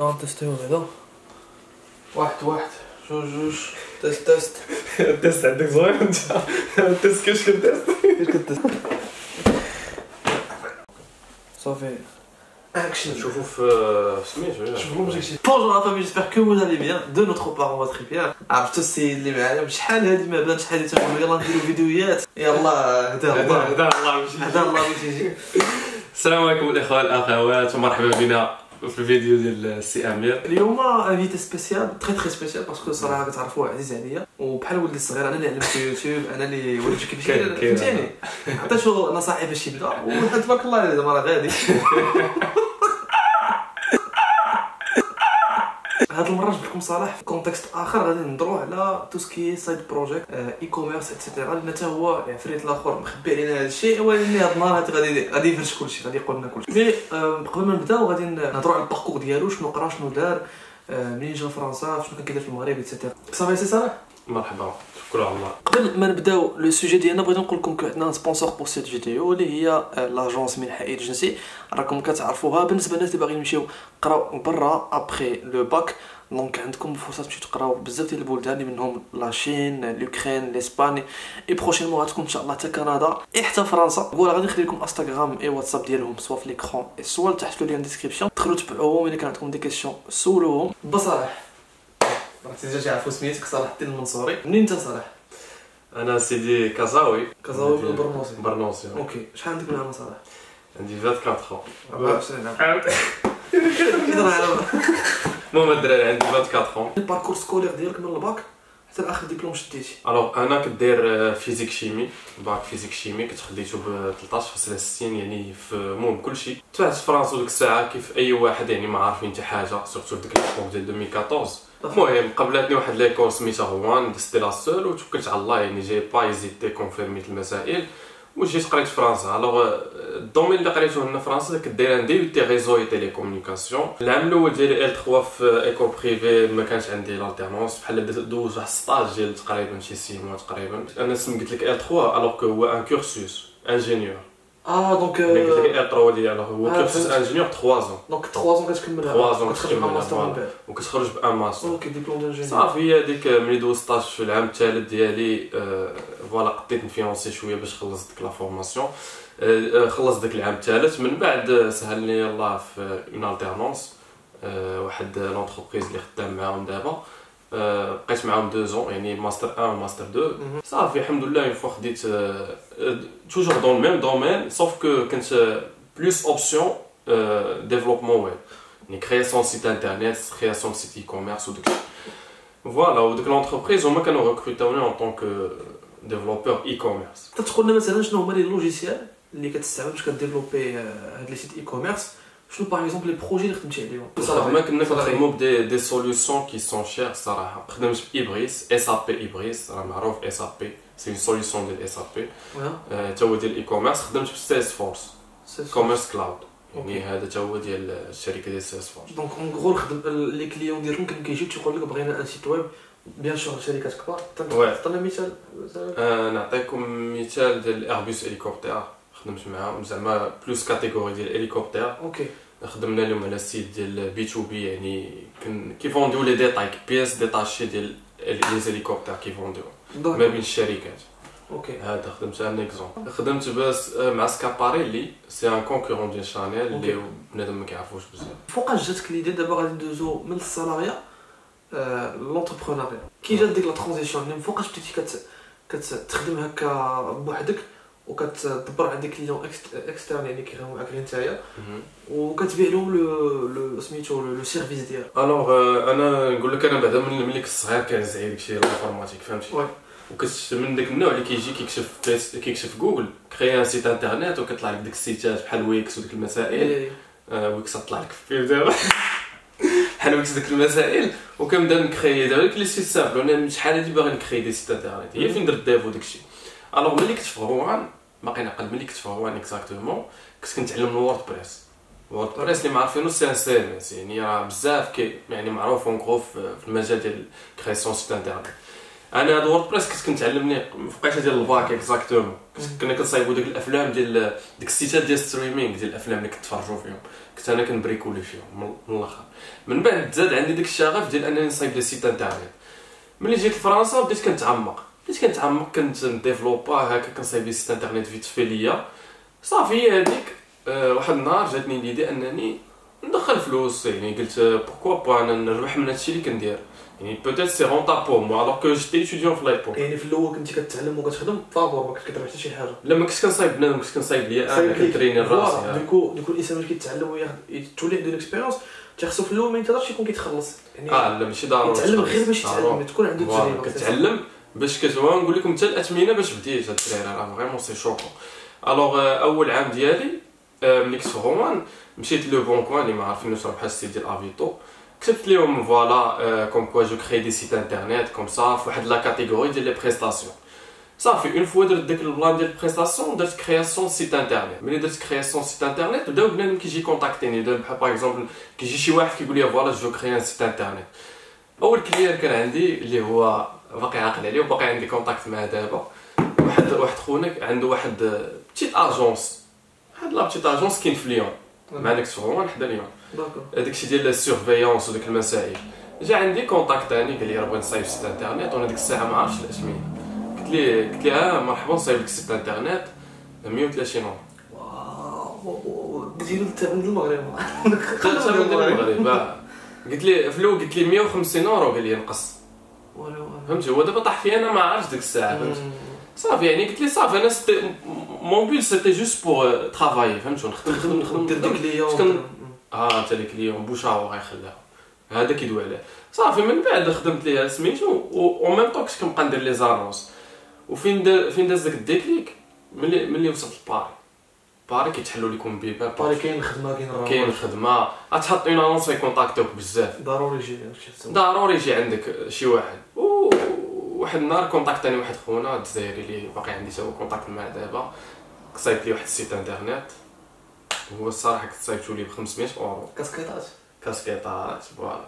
نتستيو هذا واحد واحد جوج جوج تيست تيست التيست عندك زوين انت التيست كيفاش كنتيست كيفاش كتست صافي. Bonjour la famille, j'espère que vous allez bien. De notre part, on va très bien. عرفتوا السيد اللي معايا شحال هادي ما بان شحال تنقولوا يلاه نديروا فيديوهات يلا هدا الله هدا الله باش يجي السلام عليكم الاخوه الاخوات ومرحبا بنا في الفيديو ديال السي أمير. اليوم invité spécial très très spécial parce que صراحة كتعرفوه عزيز عليا وبحال ولدي الصغير أنا اللي علمته يوتيوب أنا اللي وريته كيفاش فهمتيني؟ عطيتو نصائح باش يبدأ. وحد تبارك الله زعما راه غادي. هاد المرة جبت لكم صالح في contexte آخر غادي نهضروا على tout ce qui side project e-commerce et cetera لأن حتى هو عفريت الآخر مخبي علينا هذا الشيء ولكن هاد النهار غادي غادي يفرش كلشي غادي يقول لنا كلشي. mais آه، قبل ما نبداو غادي نهضروا على ال parcours ديالو شنو قرا شنو دار آه، منين جا فرنسا شنو كان كيدير في المغرب et cetera صافي سي صالح مرحبا. على الله قبل ما نبداو le sujet ديالنا بغيت نقول لكم عندنا sponsor pour cette vidéo اللي هي l'agence من حائط جنسي راكم كتعرفوها. بالنسبة للناس اللي باغيين يمشيو يقراو برا après le bac donc عندكم فرصة تمشيو تقراو بزاف ديال البلدان اللي منهم la Chine l'Ukraine l'Espagne et prochainement غتكون إن شاء الله حتى كندا إي حتى فرنسا. ولا غادي نخلي لكم انستغرام اي واتساب ديالهم soit في l'écran soit تحت في ال lien description دخلوا تبعوهم إلا كان عندكم des questions سولوهم. بصراحة. عرفتي déjà تعرفوا سميتك صلاح الدين المنصوري. منين انت صلاح؟ أنا سيدي كازاوي. كازاوي بالبرنوسي برنوسي. ok. شحال عندك من عام صراحة عندي 24 24 عام المهم الدراري عندي 24 ال parcours scolaire ديالك من الباك؟ حتى لاخر ديبلوم شديتي. alors أنا كدير physique-chimie bac physique-chimie كنت خديته ب 13.60 يعني في المهم كلشي تبعت في فرنسا ديك الساعة كيف أي واحد يعني ما عارفين حتى حاجة surtout في ديك l'époque ديال 2014 المهم قبلتني واحد ليكول سميتها لا سول وتوكلت على الله يعني جي با ايزيتي كونفيرميت المسائل وجيت قريت فرنسا. الوغ الدومين اللي قريته هنا فرنسا كدير ان دي تي ريزو اي تيليكومونيكاسيون. العام الأول ديالي ال 3 في إيكول بريفي ما كانش عندي لالتيرنونس. بحال دوز واحد ستاج ديال تقريبا شي سي موا تقريبا. أنا سم قلت لك ال 3 الوغ كو هو ان كورسوس انجينيور آه دونك ملي قلت لك ال 3 ديال هو فهمت. انجينيور 3 زون donc 3 ans كتكملها 3 زون كتخرج مع ماستر من. بعد وكتخرج bac+5 master ok diplôme d'ingénieur صافي هذيك ملي دوزت stage في العام الثالث ديالي voilà قديت نفينونسي شوية باش خلصت ديك la formation خلصت ديك العام الثالث من بعد سهلني الله في en alternance واحد l'entreprise اللي خدام معاهم دابا بقيت معاهم deux ans يعني ماستر 1 وماستر 2 مهم. صافي الحمد لله une fois خديت toujours dans ال même domaine sauf que كنت plus option développement web يعني création site internet création site e-commerce وداك voilà وديك l'entreprise هما كانوا ريكروتاوني en tant que développeur e-commerce تقول لنا مثلا شنو هما les logiciels اللي كتستعمل باش كديفلوبي آه، هاد les sites e-commerce شنو par exemple les projets اللي خدمتي عليهم خدمنا كنا كنخدمو ب des des solutions qui sont chères صراحة خدمت ب Hybris SAP Hybris راه معروف SAP c'est une solution ديال SAP حتى هو ديال ال e-commerce خدمت ب Salesforce Commerce Cloud يعني هذا حتى هو ديال الشركة ديال Salesforce donc en gros خدم les clients ديالهم كانوا كيجيو تيقول لك بغينا un site web bien sûr شركات كبار oui. عطينا مثال آه، نعطيكم مثال ديال Airbus Helicopters خدمت معاهم. زعما plus catégorie ديال هليكوبتر ok خدمنا لهم على ال site ديال B2B يعني كن كيفونديو les détails pièces détachées ديال لي هليكوبتر كيفونديو ما بين الشركات. أوكي هذا خدمت ان اكزومبل خدمت باس آه، مع سكاباريلي سي ان كونكورون ديال شانيل اللي. بنادم ما كيعرفوش بزاف. فوقاش جاتك ليدي دابا غادي ندوزو من السالاريا لونتربرونيا كي جات ديك لا ترانزيسيون يعني فوقاش بديتي كت كتخدم هكا بوحدك؟ وكتدبر عندك كليون اكسترن يعني كيخدموا معاك غير نتايا. وكتبيع لهم لو لو سميتو لو سيرفيس ديالك alors أنا نقول لك أنا بعدا من ملي كنت صغير كان زعيم داكشي ال informatique فهمتي. وكنت من داك النوع اللي كيجي كيكشف كيكشف جوجل créer site internet وكيطلع لك ديك السيتات بحال ويكس وديك المسائل. إيه. آه، ويكس طلع لك في دابا. بحال ويكس ديك المسائل. وكنبدا ن créer دابا les sites simples أنا شحال هادي باغي ن créer des sites internet هي فين درت ديفو داكشي alors ملي كنت في روان باقي نعقل ملي كنت روان exactement؟ كنت كنتعلم الوورد بريس. الوورد بريس اللي c'est un CMS يعني راه بزاف كي يعني معروف en gros في المجال ديال création site internet. أنا هاد ووردبريس كنت كنتعلمني في وقيته ديال ال bac exactement. كنا كنصايبوا ديك الأفلام ديال ديك السيتات ديال streaming ديال الأفلام اللي كنتفرجوا فيهم. كنت أنا كن bricoler فيهم من- الأخر. من بعد زاد عندي ديك الشغف ديال أنني نصايب des sites internet. ملي جيت لفرنسا بديت كنتعمق. بديت كنتعمق كنت ن développer هكا كنصايب des sites internet vite fait ليا صافي هذيك واحد النهار جاتني l'idée انني ندخل فلوس يعني قلت pourquoi pas أنا نربح من هادشي اللي كندير يعني peut-être c'est rentable pour moi alors que j'étais étudiant في لايبو يعني في الأول كنتي كتعلم وكتخدم فابور ما كنتش كتربح حتى شي حاجة لما كنت كنصايب بنادم كنت كنصايب ليا أنا. كنتريني راسي دوكو دوكو الانسان ملي كيتعلم وياخد تولي عنده ال expérience تيخصو في الأول ما ينتظرش يكون كيتخلص يعني آه لا ماشي ضروري تخلص. غير باش. يتعلم تكون voilà، تجربه كتعلم باش كتوا نقول لكم حتى الأثمنة باش بديت هاد الدراري راه vraiment c'est choquant alors آه، أول عام ديالي ملي كنت في روان مشيت Leboncoin اللي ما عارفينوش راه بحال ال site ديال Avito كتبت لهم voilà comme quoi je crée des sites internet comme ça في واحد la catégorie ديال les prestations صافي une fois درت داك ال plan ديال prestations درت création site internet ملي درت création site internet بداو بنادم كيجي contacter ني بحال par exemple كيجي شي واحد كيقول لي voilà je crée un site internet أول client كان عندي اللي هو باقي عاقل عليه وباقي عندي contact معاه دابا. واحد واحد خونا عنده واحد petite agence واحد la petite agence كاين في ليون مع داك روان حدا ليون هذاك الشيء ديال ال surveillance وديك المسائل. جا عندي contacté ني قال لي راه بغيت نصايب site internet وأنا ديك الساعة ما عرفتش الاسميه قلت لي قلت لي آه مرحبا نصايب لك site internet 130 اورو واو ديرو الثمن ديال المغرب. خلصت من المغرب آه. قلت لي في الأول قلت لي 150 اورو قال لي نقص فهمتي؟ هو دابا طاح فيا أنا ما عرفتش ديك الساعة فهمتي؟ صافي يعني قلت لي صافي أنا c'était mon but c'était juste pour travailler فهمتي؟ نخدم نخدم نخدم دير ديك كن- آه أنت ديك اليوم بوشاور غيخليها هذا كيدوي عليه. صافي من بعد خدمت ليها سميتو و ميم طون كنت كنبقى ندير les annonces وفين دا فين داز داك ال déclic ملي ملي وصلت لباري. باري كيتحلوا لكم بيبان باري كاين خدمة كاين راه. كاين خدمة. غتحط une annonce ي contacter وك بزاف. ضروري يجي. ضروري يجي عندك شي واحد. و- واحد النهار contacté ني واحد خونا الجزائري اللي باقي عندي تا هو contact معاه دابا. صايبت لي واحد ال site internet. هو الصراحة كنت صايبتو لي ب 500 أورو. كاسكيطات كاسكيطات voilà.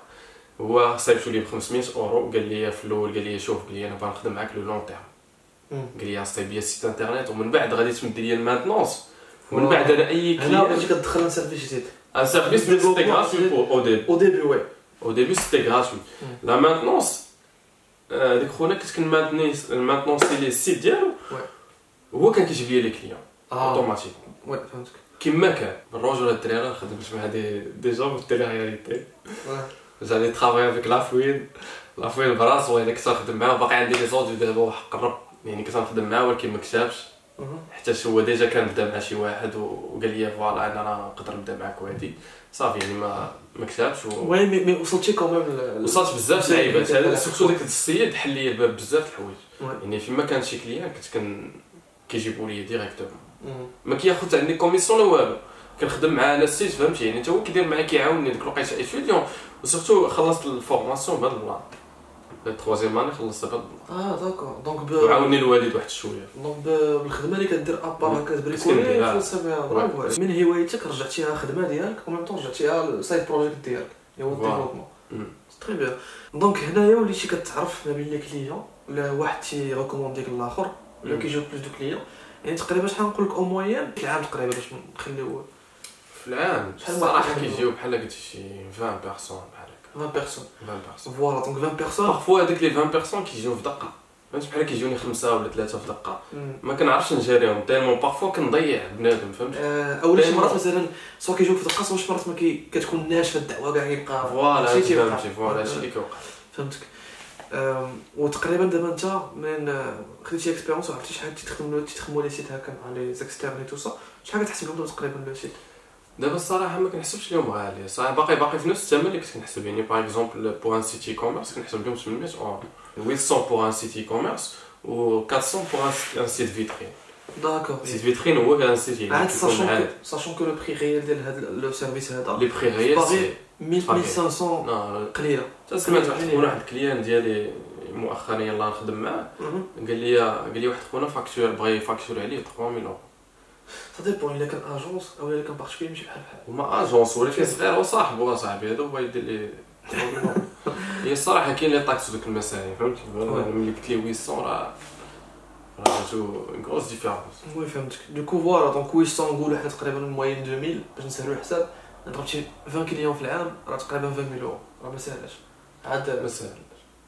هو صايبتو لي ب 500 أورو وقال لي في الأول قال لي شوف قال لي أنا باغي نخدم معاك le long terme. قال لي صايب لي site internet. ومن بعد غادي تمد لي ال maintenance ومن بعد أنا أي هنا client فاش كتدخل un service جديد. un service c'était gratuit au début au début oui Au début, c'était gratuit. Mm. La ديك خونا كنت كن maintenir ال maintenance لي ال site ديالو. هو كان كيجيب لي les clients automatique oui فهمتك كيما كان الدراري خدمت مع des des gens في ال télé-réalité oui. j'ai travaillé avec La Fouine La Fouine براسو أنا كنت نخدم معاه وباقي عندي les audios دابا وحق الرب يعني كنت نخدم معاه ولكن ما كتبش. حتى هو déjà كان بدا مع شي واحد وقال لي voilà أنا راه نقدر نبدأ معاك وهادي. صافي يعني ما ما كتبش و... وي مي مي وصلتي كوميم وصلت بزاف الحقوق. surtout داك السيد حل لي الباب بزاف الحوايج. يعني فيما كان شي client كنت كن كيجيبوا لي directement ما كياخذ عندي commission لا والو. كنخدم مع أنا ال site فهمتي؟ يعني حتى هو كيدير معايا كيعاونني ديك الوقيته étudiant و surtout خلصت ال formation بهذا ال plan ال troisième année خلصت ال plan آه d'accord donc ب وعاوني الوالد واحد شوية donc بالخدمه اللي كدير à part آه. خلصها بها برافو عليك. من هوايتك رجعتيها خدمة ديالك و même temps رجعتيها ال side project ديالك اللي هو. ال développement. très bien donc هنايا وليتي كتعرف ما بين les clients ولا واحد تي recommander ك الآخر ولا مم. كيجيو plus de clients يعني تقريبا شحال نقول لك أو في العام تقريبا باش نخليو في العام الصراحه كيجيو بحال قلتي شي 20 personnes بحال 20 personnes 20 personnes voilà donc 20 personnes parfois هذوك les 20 personnes كيجيو في دقه فهمت بحال كيجوني خمسه ولا ثلاثة في دقه ما كنعرفش نجاريهم tellement parfois كنضيع بنادم فهمت اولا شي. مرات مثلا soit كيجيوك في دقه soit شي مرات ما كي كتكون ناشفه الدعوة كاع كيبقى voilà. فهمتي voilà هادشي اللي كيوقع. فهمتك. وتقريبا دابا أنت من آه، خديتي expérience وعرفتي شحال تخدم تخدموا les sites هكا مع les externes tout ça شحال كتحسب لهم تقريبا le site دابا الصراحه ما كنحسبش لهم غالي صراحة باقي باقي في نفس الثمن اللي كنت كنحسب يعني par exemple pour un site e-commerce كنحسب لهم 800 أورو. 800 pour un site e-commerce و 400 pour un site vitrine d'accord site vitrine هو كان site يعني عاد ساشون كو ساشون كو لو بري ريال ديال هذا le service هذا les prix réels باغي c'est 1000 1500 non قليله حتى سمعت واحد خونا واحد ال client ديالي مؤخرا يلاه نخدم معاه. قال لي قال لي واحد خونا فاكتور بغى يفاكتوري عليه 3000 أورو. ça dépend الا كان agence أو الا كان particulier ماشي بحال بحال هما agence ولكن صغير وصاحبو صاحبي هذا هو يدير لي هي الصراحة كاين les taxes دوك المسائل فهمتي ملي قلت لي 800 راه راه une grosse différence oui فهمتك. donc voilà donc 800 نقولوا حنا تقريبا ال moyenne 2000 باش نسهلوا الحساب. ضربتي 20 clients في العام راه تقريبا 20000 يورو راه ما ساهلاش عاد مسائل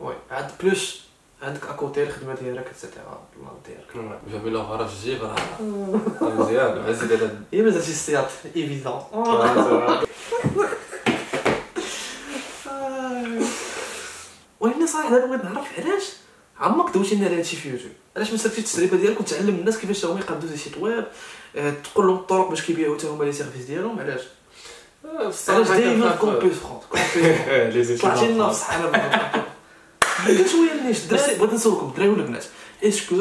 oui عاد plus عندك à côté الخدمه ديالك et cetera الله ديالك جابي لها في الجيب راه مزيان عزيز على هي مازال c'est évident ولكن صراحة دابا بغيت نعرف علاش عمرك دويتي لنا على هادشي في يوتيوب؟ علاش ما سالتيش التجربه ديالك وتعلم الناس كيفاش هما يقادوا des sites web آه، تقول لهم الطرق باش كيبيعوا حتى هما les services ديالهم علاش؟ علاش دايما Campus France Campus طلعتي لنا قال شوية الناس الدراري بغيت نسولكم الدراري ولا البنات est-ce que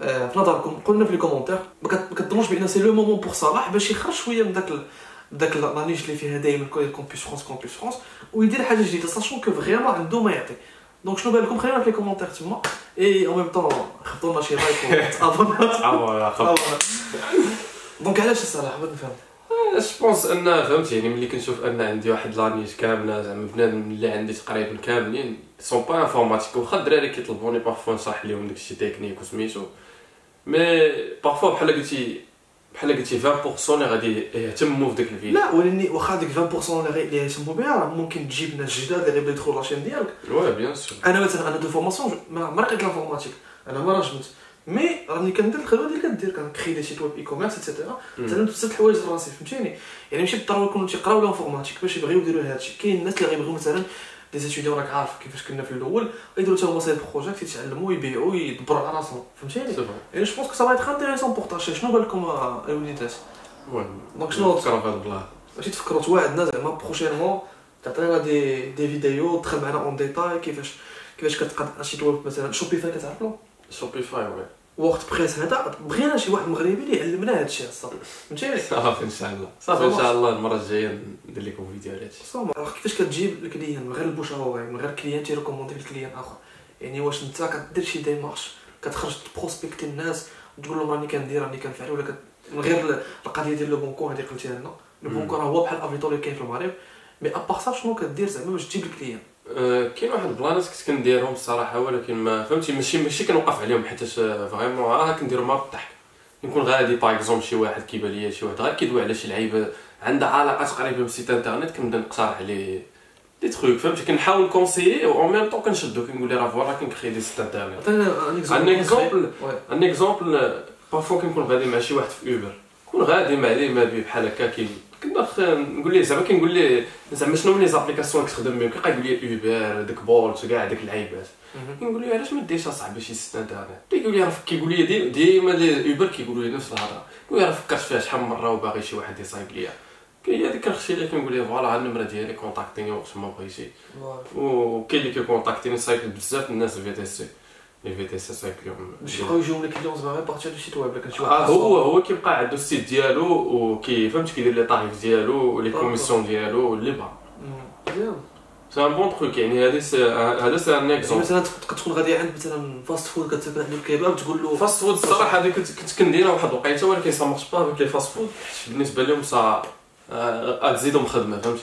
آه، في نظركم قلنا في les commentaires ما كت- ما كتظنوش بان c'est le moment pour صلاح باش يخرج شوية من داك داك la niche اللي فيها دائما Campus France Campus France ويدير حاجة جديده sachant que vraiment عنده ما يعطي دونك شنو بالكم خلينا في les commentaires تما اي أو ميم طون خبطوا لنا شي like وتابونات donc علاش صلاح بغيت نفهم je pense ان فهمت يعني ملي كنشوف ان عندي واحد la niche كاملة زعما بنادم اللي عندي تقريبا كاملين sont pas informatique واخا الدراري كيطلبوني parfois نشرح لهم داكشي تكنيك وسميتو. mais parfois بحال قلتي بحال قلتي 20% اللي غادي يهتموا في داك الفيديو. لا ولكن واخا ديك 20% اللي يهتموا بها راه ممكن تجيب ناس جداد اللي غيبغيو يدخلوا la chaîne ديالك. oui bien sûr أنا مثلا أنا de formation ما ما قريت l'informatique أنا ما راجمت mais راني كندير الخدمة اللي كدير كنكري des sites web e-commerce et cetera تعلمت بزاف الحوايج راسي فهمتيني؟ يعني ماشي بالضروره يكونوا تيقراو l'informatique باش يبغيو يديروا هادشي كاين الناس اللي غيبغيو مثلا des étudiants راك عارف كيفاش كنا في الأول يديروا حتى هما side project يتعلموا يبيعوا يدبروا على راسهم. فهمتيني؟ يعني je pense que c'est intéressant pour ta chaîne شنو بالكم آه، الوليدات donc شنو نفكر في هاد البلان ماشي تفكروا توعدنا زعما prochainement تعطينا des des vidéos دخل معنا en détail كيفاش كيفاش كتقاد site web مثلا Shopify كتعرفو Shopify وي WordPress هذا بغينا شي واحد مغربي اللي يعلمنا هادشي الصاد فهمتيني؟ صافي إن شاء الله. صافي إن شاء الله المرة الجاية ندير لكم فيديو على صافي راه كيفاش كتجيب ال client؟ من غير ال bouche à oreille من غير client تيريكوموندي ل client آخر. يعني واش أنت كدير شي démarche كتخرج تبروسبكتي الناس وتقول لهم راني كندير راني كنفعل ولا كت... من غير ال- القضية ديال Leboncoin هذه قلتيها لنا لو مم. Boncoin راه هو بحال Avito اللي كاين في المغرب. mais à part ça شنو كدير زعما باش تجيب ال client؟ كاين واحد البلانات كنت كنديرهم الصراحة ولكن ما فهمتي ماشي ماشي كنوقف عليهم حيت vraiment راه كنديرهم مع الضحك. نكون غادي par exemple شي واحد كيبان ليا شي واحد غير كيدوي على شي لعيبه عندها علاقه تقريبا بال site internet كنبدا نقترح عليه دي تخوك فهمتي؟ كنحاول نكونسيي au même temps كنشدو كنقول ليه راه voilà كنكري des sites internet. un exemple un exemple parfois كنكون غادي مع شي واحد في Uber كون غادي مع ليه ما بيه بحال هكا كي كنا خ- نقول ليه زعما كنقول ليه زعما شنو من les applications كتخدم بهم؟ كيبقى يقول لي Uber داك Bolt كاع داك اللعيبات كنقول له علاش ما ديرش أصاحبي شي site internet كيقول لي راه كيقول لي دي- ديما les Uber كيقولوا لي نفس الهضرة. كيقول لي راه فكرت فيها شحال من مرة وباغي شي واحد يصايب ليا. كاين هذيك كنخشي ليه كنقول ليه voilà ها النمرة ديالي كونتاكتيني وقت ما بغيتي. وكاين اللي كيكونتاكتيني صايب بزاف الناس في تي سي لي في تي سي لهم باش يبقاو يجيو لك اليوم زعما partie de site web لكن آه هو هو كيبقى عنده ال site ديالو وكي فهمت كيدير لي tarif ديالو و les commissions ديالو اللي بغا مزيان c'est un bon truc يعني هذا c'est هذا c'est un exemple مثلا تك- تكون غادي عند مثلا fast food كتاكل عنده الكباب تقول له fast food الصراحه هذه كنت كنت كنديرها واحد الوقيته ولكن ça marche pas avec les fast food بالنسبة لهم سا غتزيدهم خدمه فهمتي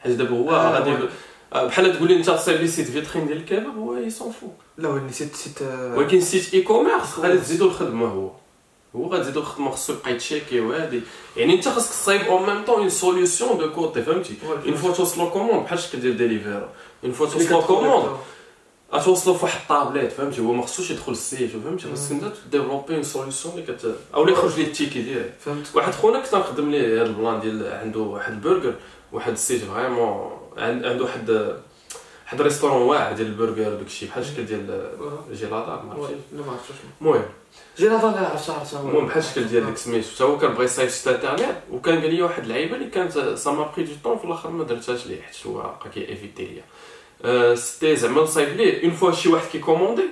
حيت دابا هو غادي بحال تقول لي انت تصايب لي site vitrine ديال الكباب هو il s'en fout لا ولكن site site آه، ولكن site e-commerce غادي تزيدو الخدمة هو. هو غتزيدو الخدمة خصو يبقى يتشيكي وهادي يعني أنت خاصك تصايب en même temps une solution de côté فهمتي؟ une fois توصلو commande بحال الشكل ديال Deliveroo une fois توصلو commande. غتوصلو فواحد الطابليت فهمتي؟ هو ما خصوش يدخل ال site فهمتي؟ خاصك أنت ديفلوبي une solution اللي كت أو اللي يخرج ليه ال ticket ديالك. فهمت. واحد خونا كنت نخدم ليه هذا البلان ديال عنده واحد البرجر واحد ال site vraiment عنده واحد واحد ريستورون واعر ديال البرجر داكشي بحال الشكل ديال. جيلاطا ما عرفتش. لا ما عرفتش. شنو المهم. جي لا فالا عرفت عرفت المهم بحال الشكل ديال ديك سميتو حتى هو كان بغى يصايب سيت انترنيت وكان قال لي واحد اللعيبة اللي كانت سا ما بري دو طون في الآخر ما درتهاش ليه حيت هو بقى كيفيتي ليا. أه، سيتي زعما نصايب ليه اون فوا شي واحد كيكوموندي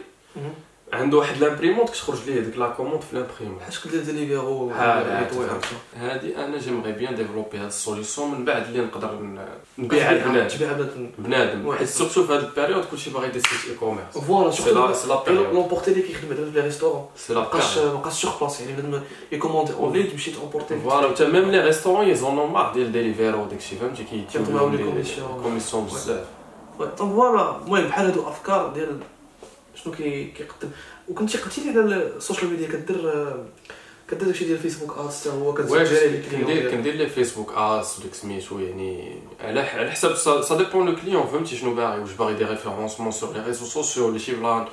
عنده واحد لامبريمونت كتخرج ليه ديك لا كوموند في لامبريمونت بحال ديال ديليفيرو هادي أنا j'aimerais bien ديفلوبي هاد ال solution من بعد اللي نقدر نبيعها لبنادم تبيع بنادم. حيت surtout في هاد ال période كلشي باغي يدير site e-commerce voilà c'est la période l'emporter اللي كيخدم هذا في les restaurants سي لا مابقاش مابقاش sur place يعني بنادم يكوموندي en ligne تمشي تامبورتي voilà حتى même les restaurants ils en ont marre ديال Deliveroo وداكشي فهمتي كيتيو commission. commission بزاف donc voilà المهم بحال هادو افكار ديال شنو كي كيقدم. وكنتي قلتي لي على ال social media كدير كدير داكشي ديال فيسبوك ads حتى هو لي كندير كندير لي فيسبوك ads وداك سميتو يعني على على حساب ça dépend le client فهمتي شنو باغي واش باغي du référencement sur les réseaux sociaux ولا شي plan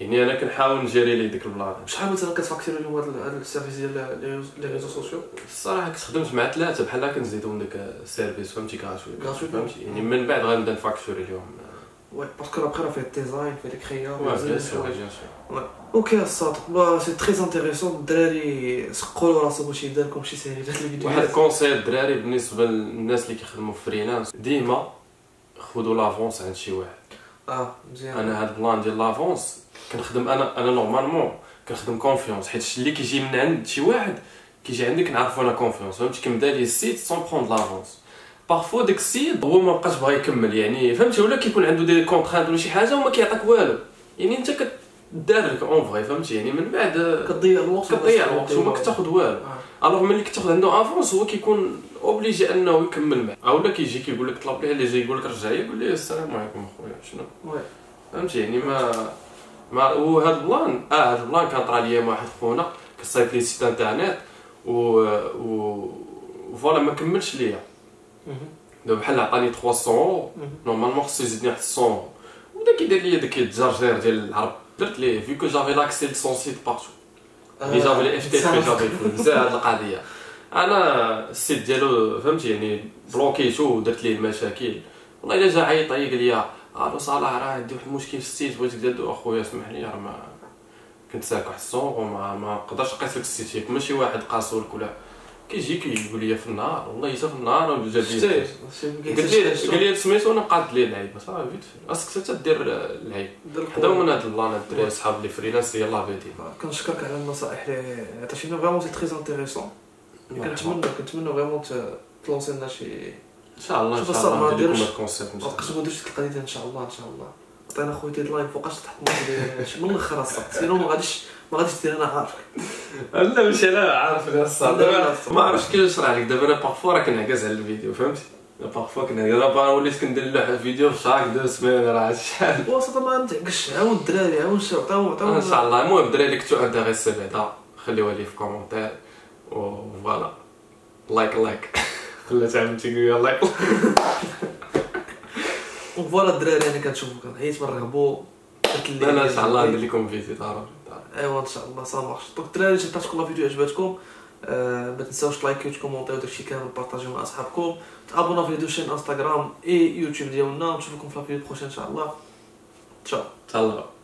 يعني أنا كنحاول نجيري ليه ديك ال plan شحال مثلا كتفاكتيري لهم هاد ال service ديال لي- لي ريزو سوسيو الصراحة كنت خدمت مع ثلاثة بحال هكا نزيدهم داك ال service فهمتي gratuit. فهمتي؟ يعني من بعد غنبدا نفاكتوري لهم وي باسكو ابخي راه فيه الديزاين فيه لي واه بيان سور كريا بيان سور أوكي الصاد با سي تري انتريسون الدراري سقوا راسهم واش يدار لكم شي سيري ديال واحد الفيديوهات كونسيل الدراري بالنسبة للناس اللي كيخدموا فريلانس ديما خذوا لافونس عند شي واحد. آه مزيان أنا هاد البلان ديال لافونس كنخدم أنا أنا نورمالمون كنخدم كونفيونس حيت اللي كيجي من عند شي واحد كيجي عندك نعرفو أنا كونفيونس فهمتي؟ كنبدا ليه السيت سون بروند لافونس parfois داك السيد هو ما بقاش باغي يكمل يعني فهمتي ولا كيكون عنده des contraintes ولا شي حاجة وما كيعطيك والو يعني انت كدار لك en vrai فهمتي يعني من بعد كتضيع الوقت كتضيع الوقت وما كتاخذ والو. alors ملي كتاخذ عنده avance هو كيكون obligé انه يكمل معك اولا كيجي كيقول لك طلب ليه اللي جاي يقول لك رجع لي يقول لي السلام عليكم اخويا شنو فهمتي يعني ما ما وهذا ال plan آه هذا ال plan كان طرا ليا مع واحد خونا كصايب لي site internet و و voilà ما كملش ليا. دابا بحال عطاني 300 اورو مهم. normalement خصو يزيدني واحد 100 اورو وبدا كيدير ليا داك الجرجير ديال العرب درت ليه vu que j'avais l'accès à son site partout اللي j'avais les FTP j'avais نسى هاد القضية أنا ال site ديالو فهمتي يعني بلوكيتو ودرت ليه المشاكل والله الا جا عيط عليا قال لي ألو صلاح راه عندي واحد المشكل في ال site بغيتك دير اخويا اسمح لي راه ما كنت ساك واحد السون وما ما نقدرش نقيس لك السيت ياك ماشي واحد قاسو لك ولا كيجي كيقول لي في النهار والله حتى في النهار شتي لي قال لي قال لي سميتو أنا قاد لي العيب. صافي فيت خاصك حتى دير العيب. حدا من هاد البلان هاد الدراري صحاب اللي فريلانس يلاه بيدي كنشكرك على النصائح اللي عطيتينا. فريمون سي تري انتريسون كنتمنى كنتمنى فريمون تلونسي لنا شي إن شاء الله إن شوف شاء الله. ما ندير لكم الكونسيبت ان ما الله ما نديرش القضية إن شاء الله إن شاء الله. عطينا خويا ديدلاين فوقاش الماضي من الأخر الصاد سينو ما غاديش ما غاديش دير أنا عارفك لا ماشي أنا عارف لا، لا، دابا ما عرفتش كيفاش نشرح لك دابا أنا بارفوا راه كنعكز على الفيديو فهمتي؟ بارفوا كنعكز أنا بقى وليت كندير له واحد الفيديو في شهر دو سمان راه شحال. وسط ما نتعكش عاون الدراري عاون الشباب عطاهم عطاهم إن شاء الله. المهم الدراري اللي كنتو انتريسي بعدا خليوها لي في كومونتير و فوالا. لايك لايك خلات عمتي قول لايك voilà الدراري أنا كنشوفو كنعيط من الرغبو أنا إن شاء الله ندير لكم فيديو ضروري ايوا إن شاء الله ça marche donc الدراري جاتكم الفيديو عجبتكم؟ آه ما تنساوش لايكيو وتكومونتيو داكشي كامل بارطاجيو مع أصحابكم. تابونا في la chaîne انستغرام إي يوتيوب ديالنا نشوفكم في الفيديو prochaine إن شاء الله. تشاو. الله